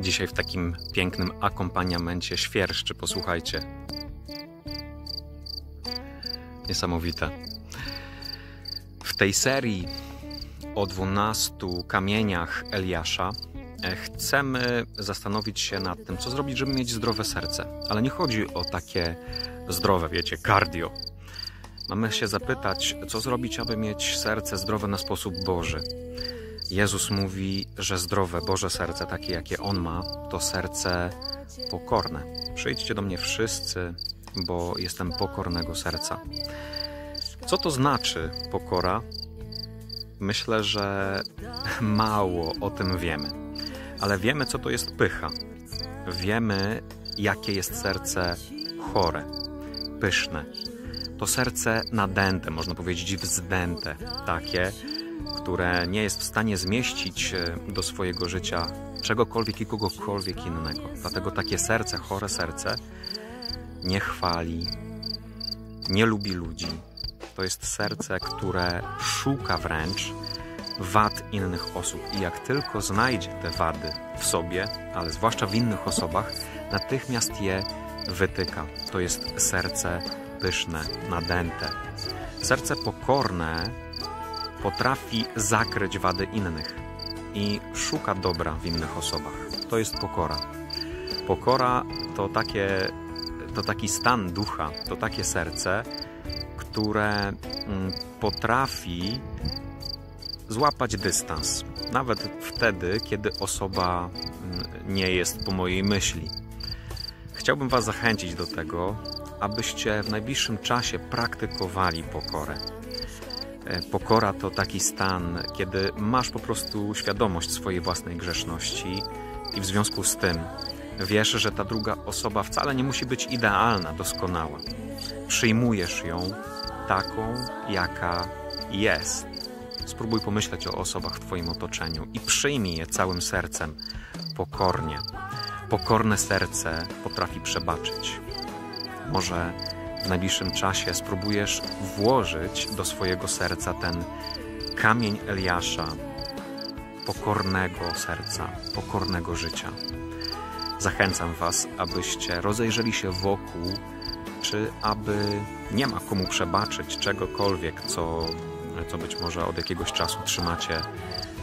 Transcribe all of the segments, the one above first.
Dzisiaj w takim pięknym akompaniamencie świerszczy, posłuchajcie. Niesamowite. W tej serii o 12 kamieniach Eliasza chcemy zastanowić się nad tym, co zrobić, żeby mieć zdrowe serce. Ale nie chodzi o takie zdrowe, wiecie, cardio. Mamy się zapytać, co zrobić, aby mieć serce zdrowe na sposób Boży. Jezus mówi, że zdrowe Boże serce, takie jakie On ma, to serce pokorne. Przyjdźcie do mnie wszyscy, bo jestem pokornego serca. Co to znaczy pokora? Myślę, że mało o tym wiemy, ale wiemy, co to jest pycha. Wiemy, jakie jest serce chore, pyszne. To serce nadęte, można powiedzieć wzdęte, takie, które nie jest w stanie zmieścić do swojego życia czegokolwiek i kogokolwiek innego. Dlatego takie serce, chore serce, nie chwali, nie lubi ludzi. To jest serce, które szuka wręcz wad innych osób i jak tylko znajdzie te wady w sobie, ale zwłaszcza w innych osobach, natychmiast je wytyka. To jest serce pyszne, nadęte. Serce pokorne potrafi zakryć wady innych i szuka dobra w innych osobach. To jest pokora. Pokora to, takie, to taki stan ducha, to takie serce, które mm, potrafi złapać dystans, nawet wtedy, kiedy osoba mm, nie jest po mojej myśli. Chciałbym Was zachęcić do tego, abyście w najbliższym czasie praktykowali pokorę. E, pokora to taki stan, kiedy masz po prostu świadomość swojej własnej grzeszności i w związku z tym wiesz, że ta druga osoba wcale nie musi być idealna, doskonała. Przyjmujesz ją taką, jaka jest. Spróbuj pomyśleć o osobach w Twoim otoczeniu i przyjmij je całym sercem, pokornie. Pokorne serce potrafi przebaczyć. Może w najbliższym czasie spróbujesz włożyć do swojego serca ten kamień Eliasza, pokornego serca, pokornego życia. Zachęcam Was, abyście rozejrzeli się wokół, czy aby nie ma komu przebaczyć czegokolwiek, co, co być może od jakiegoś czasu trzymacie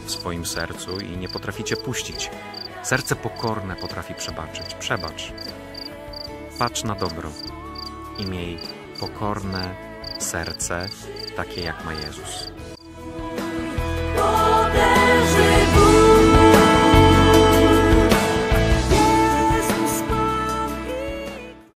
w swoim sercu i nie potraficie puścić. Serce pokorne potrafi przebaczyć. Przebacz. Patrz na dobro i miej pokorne serce, takie jak ma Jezus.